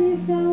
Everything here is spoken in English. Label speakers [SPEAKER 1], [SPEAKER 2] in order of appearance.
[SPEAKER 1] Everything.